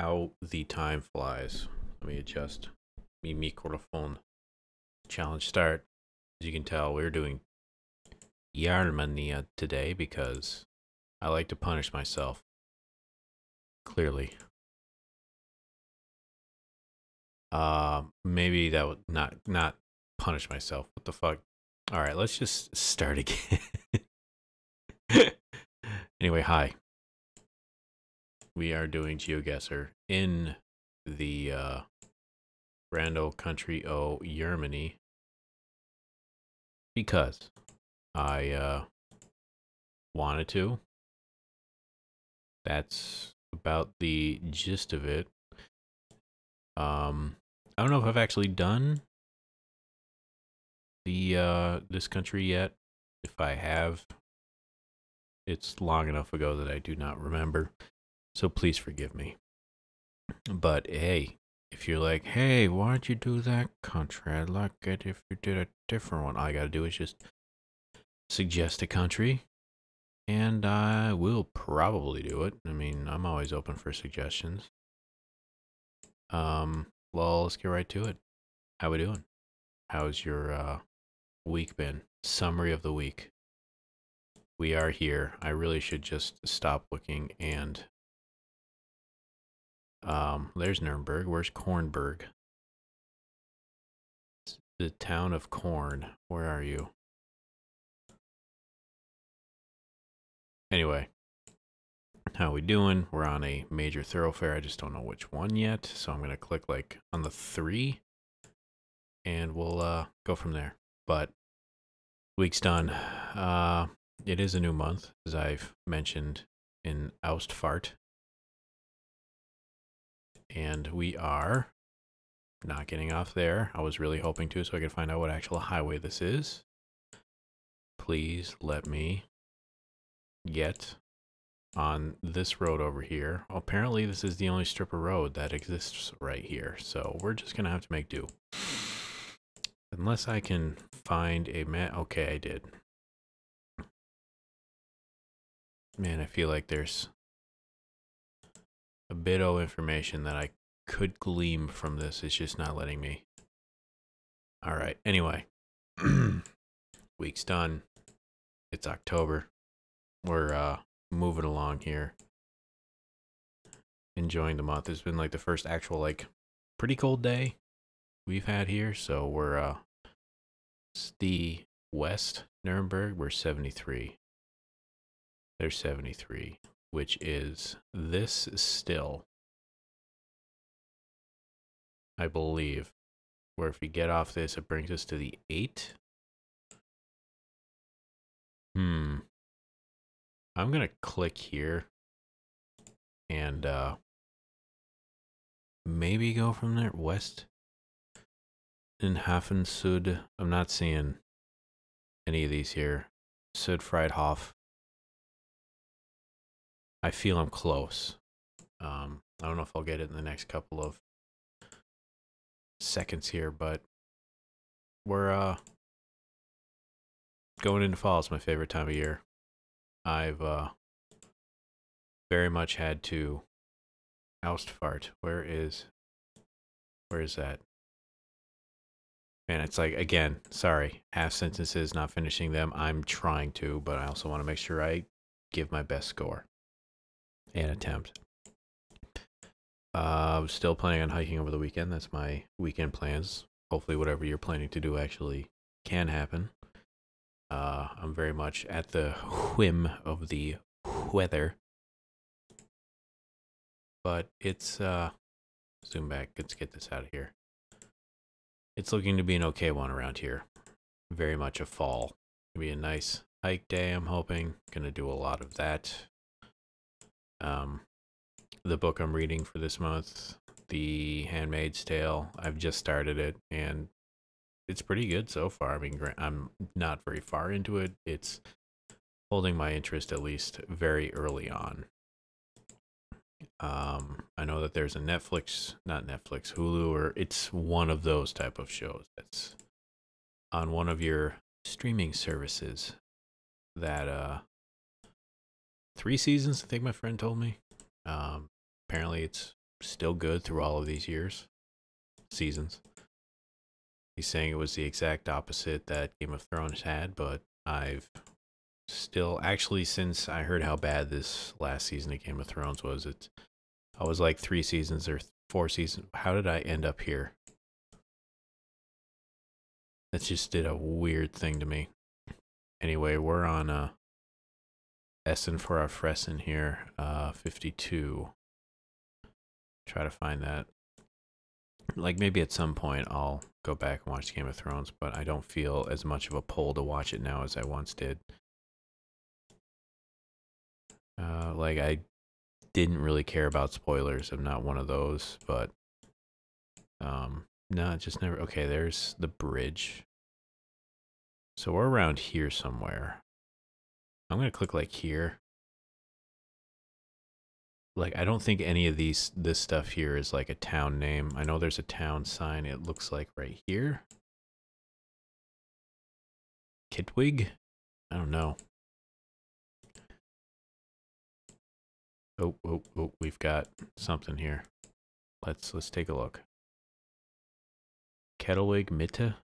how the time flies. Let me adjust mi microphone. Challenge start. As you can tell, we're doing Yarmania today because I like to punish myself. Clearly. Uh, maybe that would not not punish myself. What the fuck? All right, let's just start again. anyway, hi. We are doing GeoGuessr in the uh, old country of Germany because I uh, wanted to. That's about the gist of it. Um, I don't know if I've actually done the uh, this country yet. If I have, it's long enough ago that I do not remember. So please forgive me. But hey, if you're like, hey, why'd you do that country? I'd like it if you did a different one. All I gotta do is just suggest a country, and I will probably do it. I mean, I'm always open for suggestions. Um, well, let's get right to it. How we doing? How's your uh, week been? Summary of the week. We are here. I really should just stop looking and um, there's Nuremberg. Where's Kornberg? The town of Corn. Where are you? Anyway, how we doing? We're on a major thoroughfare. I just don't know which one yet. So I'm going to click like on the three and we'll uh, go from there. But week's done. Uh, it is a new month, as I've mentioned in Ausfahrt. And we are not getting off there. I was really hoping to so I could find out what actual highway this is. Please let me get on this road over here. Apparently this is the only strip of road that exists right here. So we're just going to have to make do. Unless I can find a map. Okay, I did. Man, I feel like there's a bit of information that I could glean from this. It's just not letting me. All right. Anyway, week's done. It's October. We're uh, moving along here. Enjoying the month. It's been like the first actual like pretty cold day we've had here. So we're uh, it's the West Nuremberg. We're 73. There's 73 which is this still, I believe, where if we get off this, it brings us to the 8. Hmm. I'm going to click here and uh, maybe go from there west in Hafen Sud. I'm not seeing any of these here. Sudfriedhof. I feel I'm close. Um, I don't know if I'll get it in the next couple of seconds here, but we're uh, going into fall. It's my favorite time of year. I've uh, very much had to Ausfahrt. Where is, where is that? Man, it's like, again, sorry, half sentences, not finishing them. I'm trying to, but I also want to make sure I give my best score an attempt. Uh, still planning on hiking over the weekend. That's my weekend plans. Hopefully, whatever you're planning to do actually can happen. Uh, I'm very much at the whim of the weather. But it's, uh, zoom back. Let's get this out of here. It's looking to be an okay one around here. Very much a fall. Gonna be a nice hike day, I'm hoping. Gonna do a lot of that um, the book I'm reading for this month, The Handmaid's Tale. I've just started it and it's pretty good so far. I mean, I'm not very far into it. It's holding my interest at least very early on. Um, I know that there's a Netflix, not Netflix, Hulu, or it's one of those type of shows that's on one of your streaming services that uh three seasons. I think my friend told me. Um, apparently, it's still good through all of these years, seasons. He's saying it was the exact opposite that Game of Thrones had, but I've still actually since I heard how bad this last season of Game of Thrones was, it's I was like three seasons or four seasons. How did I end up here? That just did a weird thing to me. Anyway, we're on uh Essen for our Fressen here, uh 52. Try to find that. Like maybe at some point I'll go back and watch Game of Thrones, but I don't feel as much of a pull to watch it now as I once did. Uh, like I didn't really care about spoilers. I'm not one of those, but um, no, just never. Okay, there's the bridge. So we're around here somewhere. I'm gonna click like here. Like I don't think any of these this stuff here is like a town name. I know there's a town sign. It looks like right here. Kitwig? I don't know. Oh, oh, oh, we've got something here. Let's let's take a look. Kettlewig Mitte?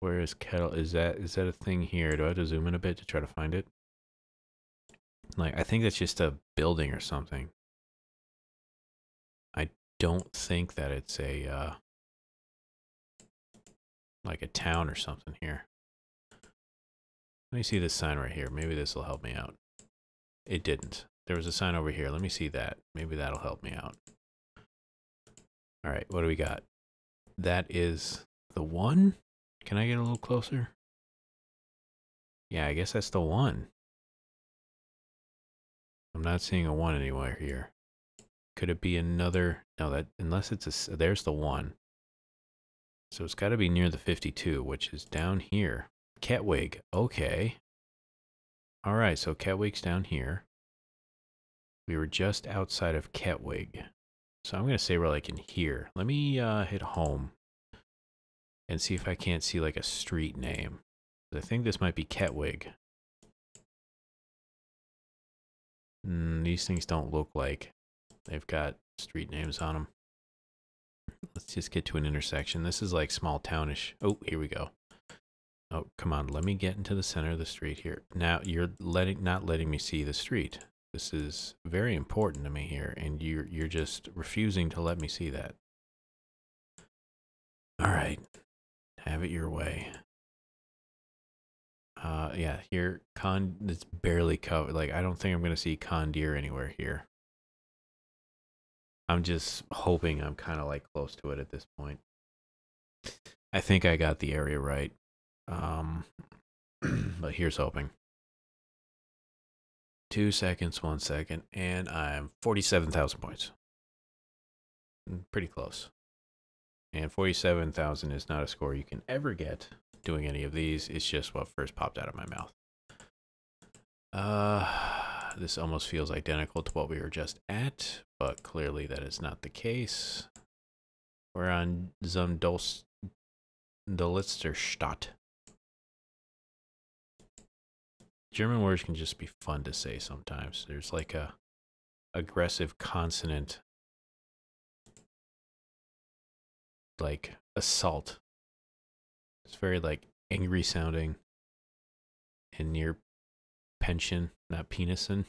Where is Kettle? Is that is that a thing here? Do I have to zoom in a bit to try to find it? Like I think that's just a building or something. I don't think that it's a uh like a town or something here. Let me see this sign right here. Maybe this will help me out. It didn't. There was a sign over here. Let me see that. Maybe that'll help me out. All right, what do we got? That is the one? Can I get a little closer? Yeah, I guess that's the one. I'm not seeing a one anywhere here. Could it be another? No, that unless it's a. There's the one. So it's got to be near the 52, which is down here. Kettwig. Okay. All right, so Kettwig's down here. We were just outside of Kettwig. So I'm going to say we're like in here. Let me uh, hit home and see if I can't see like a street name. I think this might be Kettwig. Mm, these things don't look like they've got street names on them. Let's just get to an intersection. This is like small townish. Oh, here we go. Oh, come on. Let me get into the center of the street here. Now you're letting not letting me see the street. This is very important to me here, and you're you're just refusing to let me see that. All right, have it your way. Uh, yeah, here con it's barely covered. Like I don't think I'm gonna see con deer anywhere here. I'm just hoping I'm kind of like close to it at this point. I think I got the area right. Um, but here's hoping. Two seconds, one second, and I'm 47,000 points. Mm, pretty close. And 47,000 is not a score you can ever get doing any of these. It's just what first popped out of my mouth. Uh, this almost feels identical to what we were just at, but clearly that is not the case. We're on Zumdolst Stadt. German words can just be fun to say sometimes. There's like a aggressive consonant like assault. It's very like angry sounding and near pension, not penison.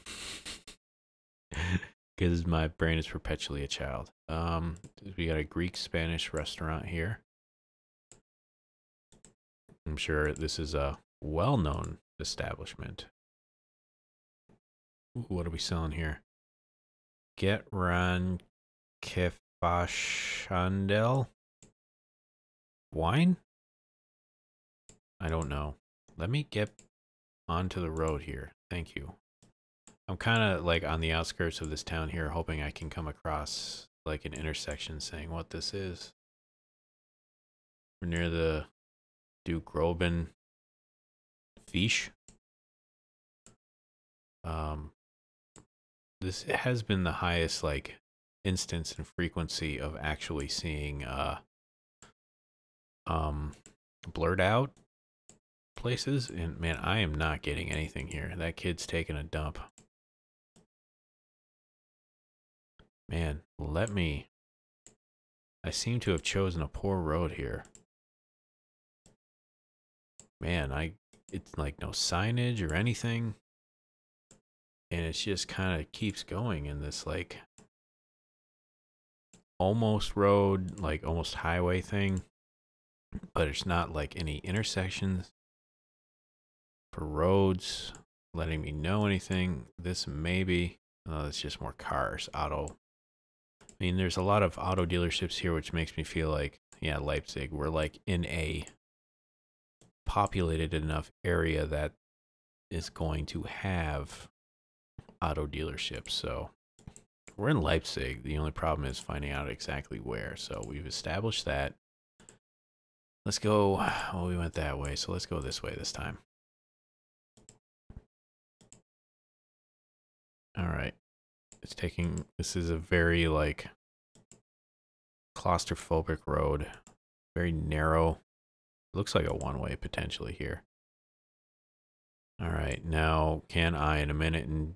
Because my brain is perpetually a child. Um, we got a Greek Spanish restaurant here. I'm sure this is a well known establishment. What are we selling here? Get Ran Kefashandel wine? I don't know. Let me get onto the road here. Thank you. I'm kind of like on the outskirts of this town here, hoping I can come across like an intersection saying what this is. We're near the Duke Robin fish. Um, this has been the highest like instance and frequency of actually seeing uh um blurred out places and man i am not getting anything here that kid's taking a dump Man, let me... I seem to have chosen a poor road here. Man, I... It's like no signage or anything. And it just kind of keeps going in this like... Almost road, like almost highway thing. But it's not like any intersections for roads letting me know anything. This maybe, oh, uh, it's just more cars, auto. I mean, there's a lot of auto dealerships here, which makes me feel like, yeah, Leipzig, we're like in a populated enough area that is going to have auto dealerships. So we're in Leipzig. The only problem is finding out exactly where. So we've established that. Let's go. Oh, we went that way. So let's go this way this time. All right. It's taking, this is a very like claustrophobic road. Very narrow. Looks like a one-way potentially here. All right, now can I in a minute and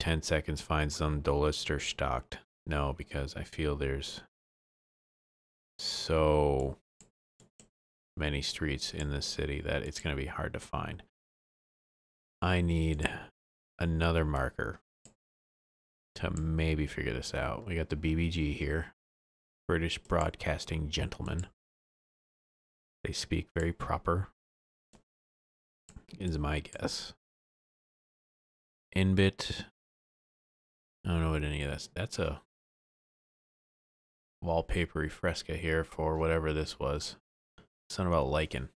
10 seconds find some Dolister stocked? No, because I feel there's so many streets in this city that it's going to be hard to find. I need another marker to maybe figure this out. We got the BBG here, British Broadcasting Gentlemen. They speak very proper, is my guess. Inbit. I don't know what any of that's. That's a wallpapery fresca here for whatever this was. Something about lichen.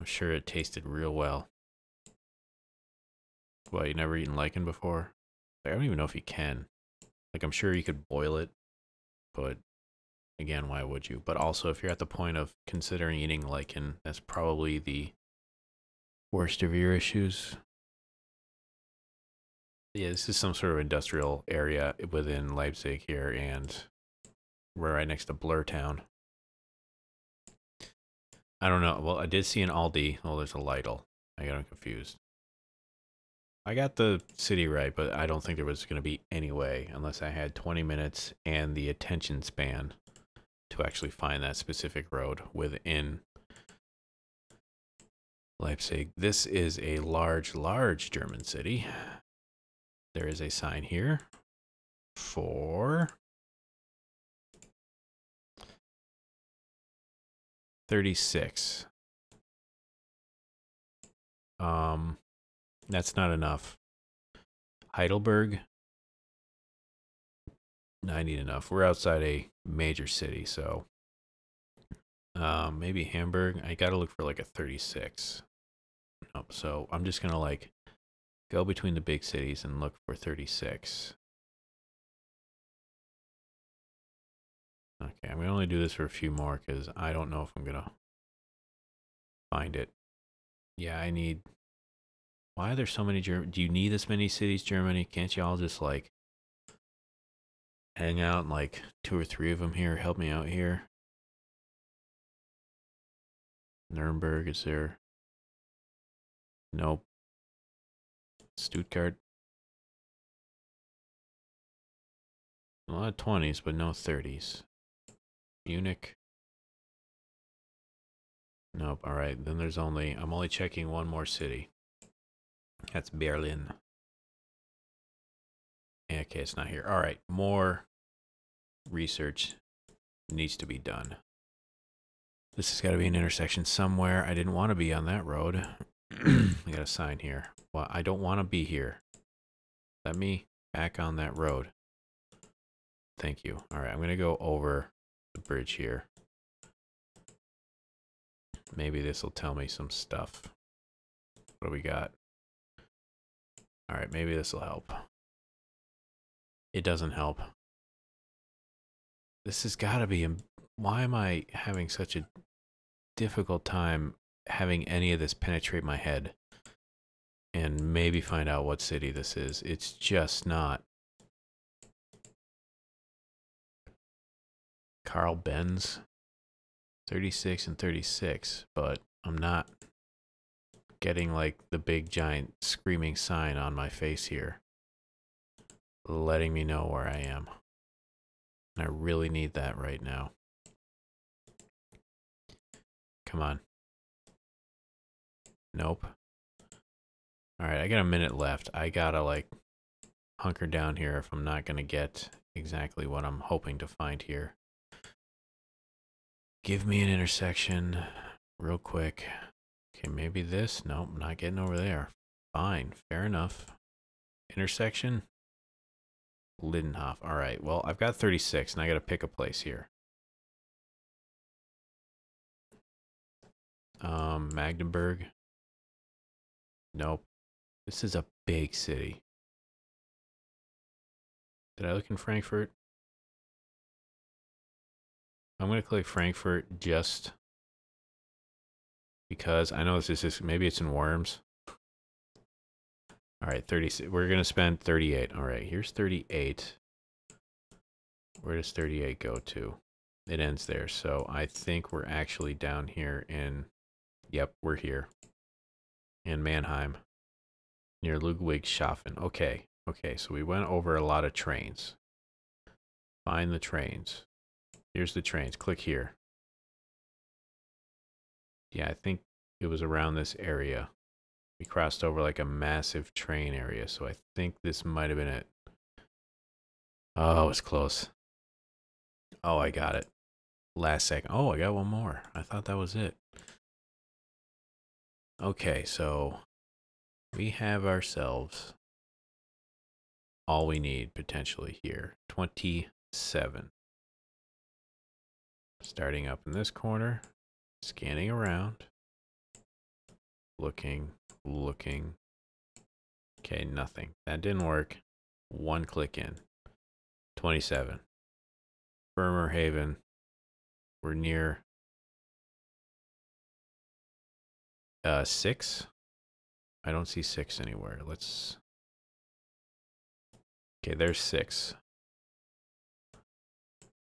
I'm sure it tasted real well. Well, you never eaten lichen before? I don't even know if you can. Like, I'm sure you could boil it, but again, why would you? But also, if you're at the point of considering eating lichen, that's probably the worst of your issues. Yeah, this is some sort of industrial area within Leipzig here, and we're right next to Blur Town. I don't know. Well, I did see an Aldi. Oh, there's a Lidl. I got confused. I got the city right, but I don't think there was going to be any way unless I had 20 minutes and the attention span to actually find that specific road within Leipzig. This is a large, large German city. There is a sign here for 36. Um, that's not enough. Heidelberg. I need enough. We're outside a major city, so um, maybe Hamburg. I gotta look for like a 36. Nope. So I'm just gonna like go between the big cities and look for 36. Okay, I'm gonna only do this for a few more because I don't know if I'm gonna find it. Yeah, I need why are there so many German? Do you need this many cities, Germany? Can't you all just like hang out like two or three of them here? Help me out here. Nuremberg is there? Nope. Stuttgart. A lot of 20s, but no 30s. Munich. Nope. All right. Then there's only, I'm only checking one more city. That's Berlin. Okay, it's not here. All right, more research needs to be done. This has got to be an intersection somewhere. I didn't want to be on that road. I got a sign here. Well, I don't want to be here. Let me back on that road. Thank you. All right, I'm going to go over the bridge here. Maybe this will tell me some stuff. What do we got? All right, maybe this will help. It doesn't help. This has got to be. Why am I having such a difficult time having any of this penetrate my head and maybe find out what city this is? It's just not. Carl Benz, 36 and 36, but I'm not getting like the big giant screaming sign on my face here. letting me know where I am. And I really need that right now. Come on. Nope. Alright, I got a minute left. I gotta, like, hunker down here if I'm not gonna get exactly what I'm hoping to find here. Give me an intersection real quick. Okay, maybe this. Nope, not getting over there. Fine, fair enough. Intersection. Lindenhof. All right, well, I've got 36, and I got to pick a place here. Um, Magdeburg. Nope. This is a big city. Did I look in Frankfurt? I'm going to click Frankfurt just because I know this is just, maybe it's in Worms. All right, 36. We're going to spend 38. All right, here's 38. Where does 38 go to? It ends there. So I think we're actually down here in, yep, we're here in Mannheim near Ludwigshafen. Okay, okay, so we went over a lot of trains. Find the trains. Here's the trains. Click here. Yeah, I think it was around this area. We crossed over like a massive train area, so I think this might have been it. Oh, it's close. Oh, I got it. Last second. Oh, I got one more. I thought that was it. Okay, so we have ourselves all we need potentially here 27. Starting up in this corner, scanning around, looking, looking. Okay, nothing. That didn't work. One click in. 27. Bremerhaven. We're near uh six. I don't see six anywhere. Let's Okay, there's six.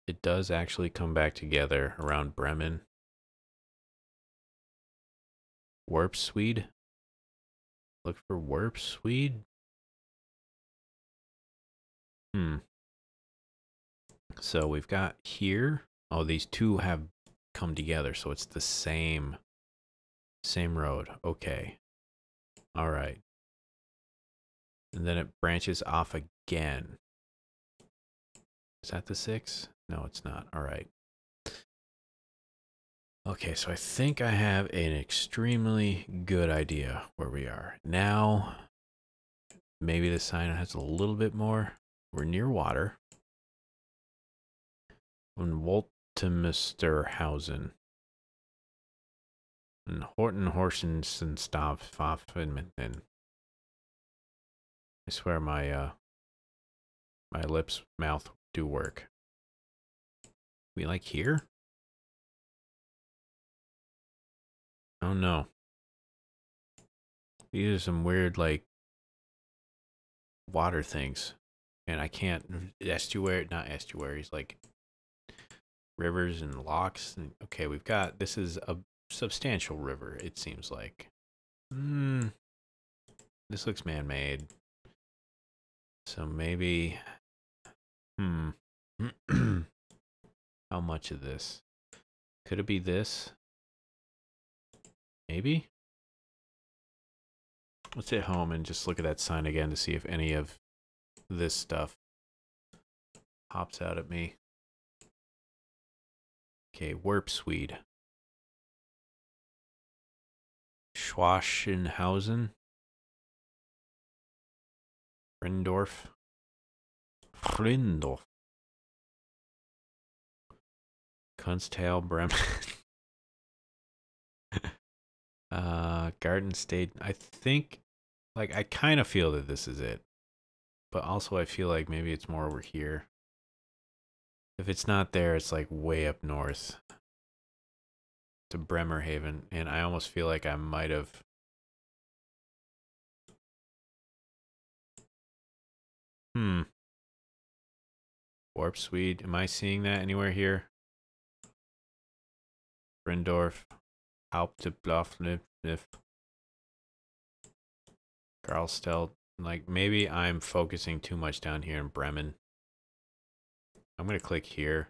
It does actually come back together around Bremen. Worpswede. Look for Worpswede. Hmm. So we've got here. Oh, these two have come together, so it's the same same road. Okay. All right. And then it branches off again. Is that the six? No, it's not. All right. Okay, so I think I have an extremely good idea where we are. Now, maybe the sign has a little bit more. We're near water. In Woltemisterhausen. And Horton Horsensenstaffen. I swear my uh my lips mouth do work. We like here? Oh no. These are some weird, like, water things. And I can't, estuary, not estuaries, like rivers and locks. And, okay, we've got, this is a substantial river, it seems like. Hmm. This looks man made. So maybe, hmm. How much of this? Could it be this? Maybe? Let's hit home and just look at that sign again to see if any of this stuff pops out at me. Okay, Worpswede. Schwaschenhausen. Frindorf. Frindorf. Kunsthal Bremen. Uh, Garden State. I think, like, I kind of feel that this is it, but also I feel like maybe it's more over here. If it's not there, it's like way up north to Bremerhaven, and I almost feel like I might have. Hmm. Worpswede. Am I seeing that anywhere here? Brindorf. Hauptbluff, Karlstelt. Like maybe I'm focusing too much down here in Bremen. I'm gonna click here.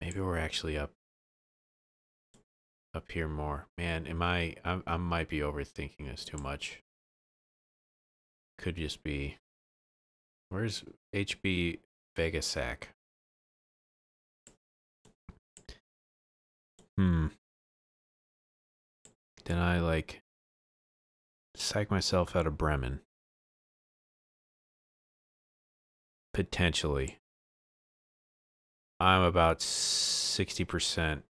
Maybe we're actually up up here more. Man, am I I, I might be overthinking this too much. Could just be Where's HB Vegesack? Hmm. Then I like psych myself out of Bremen. Potentially. I'm about 60%.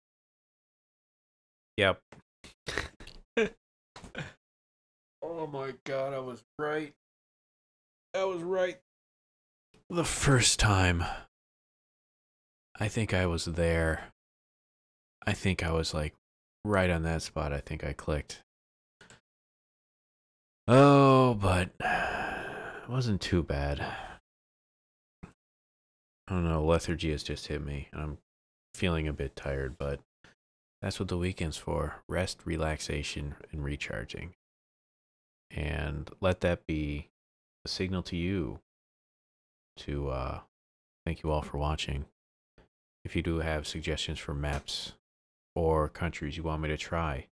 Yep. oh my god, I was right. I was right. The first time. I think I was there. I think I was like right on that spot. I think I clicked. Oh, but it wasn't too bad. I don't know. Lethargy has just hit me. I'm feeling a bit tired, but that's what the weekend's for rest, relaxation, and recharging. And let that be a signal to you to uh, thank you all for watching. If you do have suggestions for maps or countries you want me to try,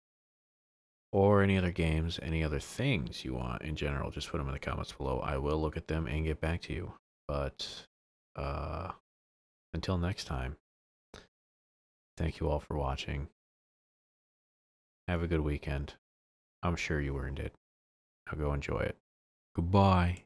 or any other games, any other things you want in general, just put them in the comments below. I will look at them and get back to you. But uh, until next time, thank you all for watching. Have a good weekend. I'm sure you earned it. Now go enjoy it. Goodbye.